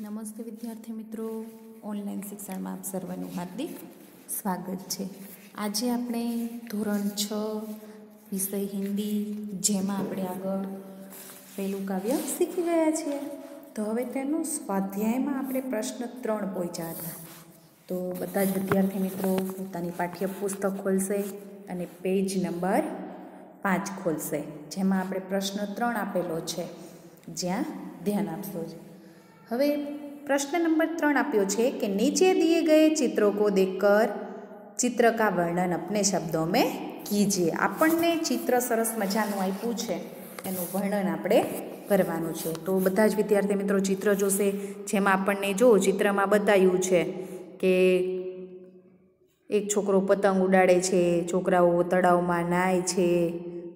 નમસ્તે વિદ્યાર્થી મિત્રો. ઓનલાઈન શિક્ષણમાં આપ સર્વનું હાર્દિક સ્વાગત છે. આજે આપણે ધોરણ છ, વિષય હિન્દી, જેમાં આપણે આગળ પહેલું કાવ્ય શીખી ગયા છીએ. તો હવે તેનું સ્વાધ્યાયમાં આપણે પ્રશ્ન ત્રણ પહોંચ્યા હતા. તો બધા જ વિદ્યાર્થી મિત્રો, પોતાની પાઠ્યપુસ્તક ખોલશે અને પેજ નંબર પાંચ ખોલશે, જેમાં આપણે પ્રશ્ન ત્રણ આપેલો છે. જ્યાં ધ્યાન આપશો છે હવે પ્રશ્ન નંબર ત્રણ આપ્યો છે કે નીચે દીએ ગયે ચિત્રો કો દેખકર ચિત્ર કા વર્ણન અપને શબ્દો મેં કીજીએ આપણને ચિત્ર સરસ મજાનું આપ્યું છે. એનું વર્ણન આપણે કરવાનું છે. તો બધા જ વિદ્યાર્થી મિત્રો, ચિત્ર જોશે, જેમાં આપણને જો ચિત્રમાં બતાવ્યું છે કે એક છોકરો પતંગ ઉડાડે છે, છોકરાઓ તળાવમાં નાય છે,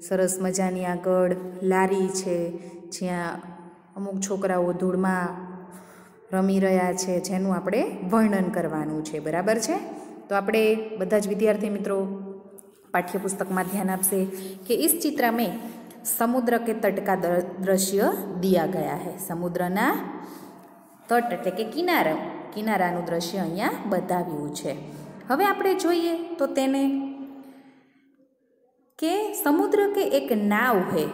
સરસ મજાની આગળ લારી છે, જ્યાં અમુક છોકરાઓ ધૂળમાં રમી રહ્યા છે જેનું આપણે વર્ણન કરવાનું છે બરાબર છે તો આપણે બધા જ વિદ્યાર્થી મિત્રો પાઠ્યપુસ્તકમાં ધ્યાન આપશે કે इस चित्र में સમુદ્ર કે તટ કા દ્રશ્ય દિયા ગયા હૈ સમુદ્રના તટ એટલે કે કિનારા કિનારાનું દ્રશ્ય અહીંયા બતાવ્યું છે હવે આપણે જોઈએ તો તેને કે સમુદ્ર के एक नाव है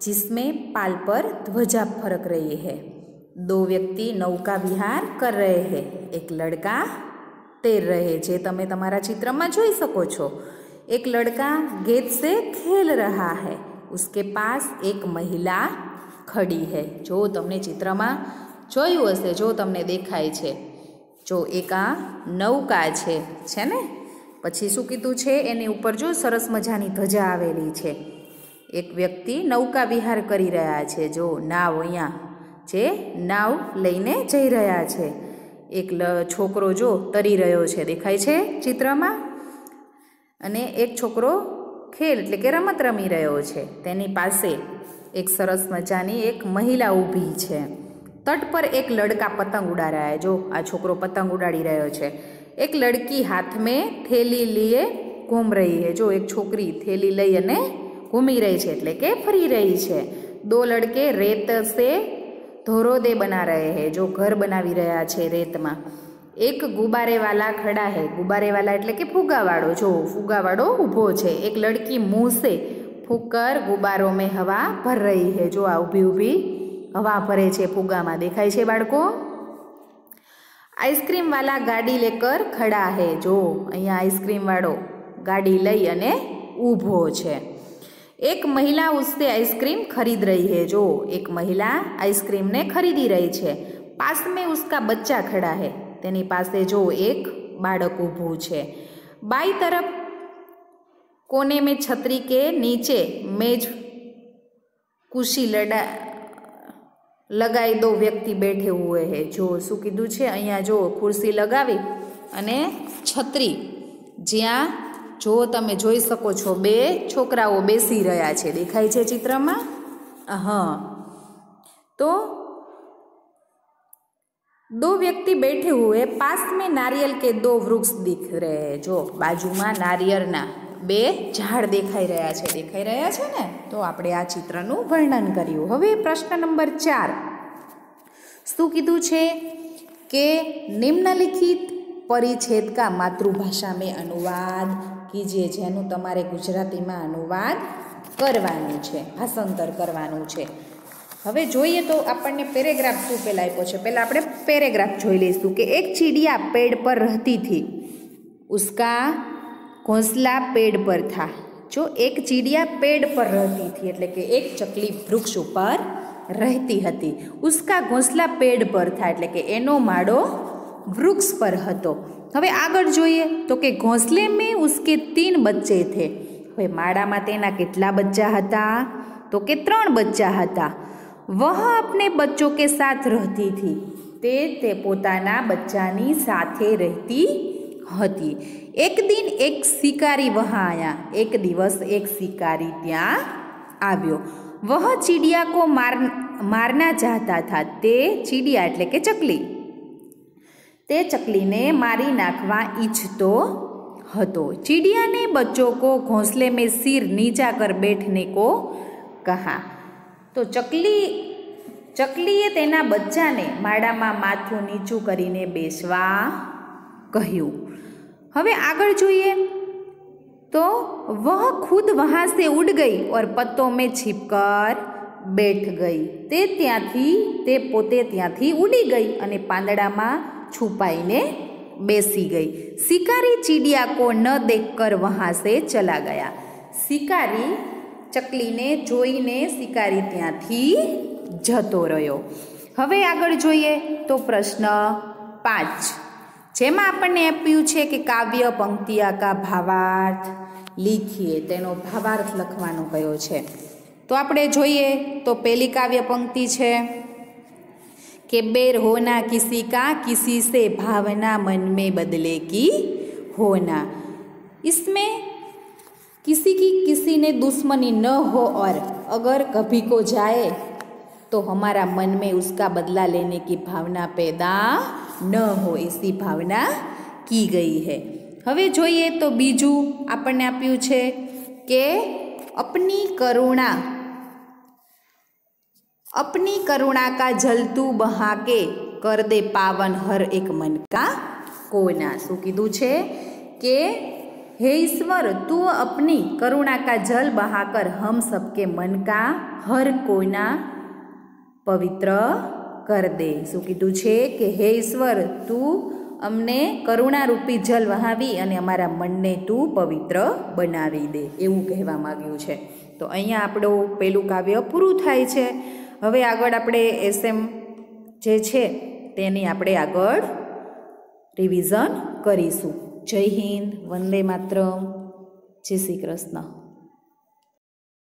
जिसमें पाल पर ध्वजा फरक रही है દો વ્યક્તિ નૌકા વિહાર કર રહે હે એક લડકા તેર રહે જે તમે તમારા ચિત્રમાં જોઈ શકો છો એક લડકા गेंद से खेल रहा है। उसके पास એક મહિલા ખડી હે જો તમને ચિત્રમાં જોયું હશે જો તમને દેખાય છે જો એક આ નૌકા છે છે ને પછી શું કીધું છે એની ઉપર જો સરસ મજાની ધજા આવેલી છે એક વ્યક્તિ નૌકા વિહાર કરી રહ્યા છે જો નાવ અહીંયા જે નાવ લઈને જઈ રહ્યા છે. એક છોકરો જો તરી રહ્યો છે, દેખાય છે ચિત્રમાં? અને એક છોકરો ખેલ એટલે કે રમત રમી રહ્યો છે. તેની પાસે એક સરસ મજાની એક મહિલા ઊભી છે. તટ પર એક લડકા પતંગ ઉડા રહ્યા જો આ છોકરો પતંગ ઉડાડી રહ્યો છે. એક લડકી હાથ મેં થેલી લીએ ઘૂમ રહી છે. જો એક છોકરી થેલી લઈ અને ઘૂમી રહી છે, એટલે કે ફરી રહી છે. દો લડકે રેત સે ધોરોદે બના રહે હે, જો ઘર બનાવી રહ્યા છે રેતમાં. એક ગુબારેવાલા ખડા હે. ગુબારેવાલા એટલે કે ફુગાવાળો. જો ફુગાવાળો ઊભો છે, એક લડકી મૂસે, ફૂકર ગુબારો મેં હવા ભર રહી હે. જો આ ઊભી ઊભી હવા ભરે છે, ફુગામાં દેખાય છે બાળકો? આઈસ્ક્રીમવાલા ગાડી લેકર ખડા હે. જો અહીંયા આઈસ્ક્રીમવાળો ગાડી લઈ અને ઊભો છે. એક મહિલા उससे आइसक्रीम खरीद रही है जो एक महिला आइसक्रीम ने खरीदी रही છે पास में उसका बच्चा खड़ा है તેની પાસે જો એક બાળક ઊભું છે बाई तरफ कोने में छतरी के नीचे मेज कुशी लड़ा લગાઈ દો વ્યક્તિ બેઠે હુએ હે જો શું કીધું છે અહીંયા જો ખુરશી લગાવી અને છત્રી જ્યાં જો તમે જોઈ શકો છો, બે છોકરાઓ બેસી રહ્યા છે. દેખાય છે ચિત્રમાં? હા તો દો વ્યક્તિ બેઠે હુએ પાસ મેં નારિયેલ કે દો વૃક્ષ દીખ રહે. જો, બાજુમાં નારિયેળના બે ઝાડ દેખાઈ રહ્યા છે. દેખાઈ રહ્યા છે ને? તો આપણે આ ચિત્રનું વર્ણન કર્યું. હવે પ્રશ્ન નંબર ચાર. શું કીધું છે કે નિમ્નલિખિત પરિચ્છેદ કા માતૃભાષા મેં અનુવાદ કીજીએ જેનું તમારે ગુજરાતીમાં અનુવાદ કરવાનું છે, ભાષાંતર કરવાનું છે. હવે જોઈએ તો આપણને પેરેગ્રાફ શું પહેલાં આપ્યો છે. પહેલાં આપણે પેરેગ્રાફ જોઈ લઈશું કે એક ચીડિયા પેડ પર રહેતી હતી. ઉસકા ઘોંસલા પેડ પર થા. જો એક ચીડિયા પેડ પર રહેતી હતી એટલે કે એક ચકલી વૃક્ષ ઉપર રહેતી હતી. ઉસકા ઘોંસલા પેડ પર થા એટલે કે એનો માળો વૃક્ષ પર હતો. હવે આગળ જોઈએ તો કે ઘોંસલે મેં ઉસકે તીન બચ્ચે થે. હવે માળામાં તેના કેટલા બચ્ચા હતા? તો કે ત્રણ બચ્ચા હતા. વહ આપને બચ્ચો કે સાથ રહેતી હતી તે તે પોતાના બચ્ચાની સાથે રહેતી હતી. એક દિન એક શિકારી વહા આયા. એક દિવસ એક શિકારી ત્યાં આવ્યો. વહ ચીડિયા કો માર, મારના ચાહતા હતા તે ચીડિયા એટલે કે ચકલી. તે ચકલીને મારી નાખવા ઈચ્છતો હતો. ચીડિયાને બચ્ચો કો ઘોંસલે મેં સિર નીચા કર બેઠને કો કહા. તો ચકલી, ચકલીએ તેના બચ્ચાને માળામાં માથું નીચું કરીને બેસવા કહ્યું. હવે આગળ જોઈએ. તો વહ ખુદ વહાં સે ઉડ ગઈ ઓર પત્તો મેં છીપકર બેઠ ગઈ. તે ત્યાંથી, તે પોતે ત્યાંથી ઉડી ગઈ અને પાંદડામાં છુપાઈને બેસી ગઈ. શિકારી ચીડિયા કો ન દેખકર વહાં સે ચલા ગયા. શિકારી ચકલીને જોઈને શિકારી ત્યાંથી જતો રહ્યો. હવે આગળ જોઈએ તો પ્રશ્ન પાંચ. જેમાં આપણને આપ્યું છે કે કાવ્ય પંક્તિયા કા ભાવાર્થ લીખીએ. તેનો ભાવાર્થ લખવાનો કયો છે? તો આપણે જોઈએ તો પહેલી કાવ્ય પંક્તિ છે કે બેર હોના કિસી કા કિસી से भावना मन में बदले की होना इसमें किसी की किसी ने दुश्मनी न हो और अगर कभी को जाए तो हमारा मन में उसका बदला लेने की भावना पैदा ન हो ऐसी भावना की गई है હવે જોઈએ તો બીજું આપણને આપ્યું છે કે અપની કરુણા અપની करुणा का जल तू बहा કર દે પાવન હર એક મનકા કોના શું કીધું છે કે, હે ઈશ્વર, તું અપની કરુણા કા જલ બહાકર હમ સબકે મનકા હર કોના પવિત્ર કર દે. શું કીધું છે કે, હે ઈશ્વર, તું અમને કરુણારૂપી જલ વહાવી અને અમારા મનને તું પવિત્ર બનાવી દે. એવું કહેવા માગ્યું છે. તો અહીંયા આપણું પેલું કાવ્ય પૂરું થાય છે. હવે આગળ આપણે એસએમ જે છે તેની આપણે આગળ રિવિઝન કરીશું. જય હિન્દ, વંદે માતરમ. જય શ્રી કૃષ્ણ.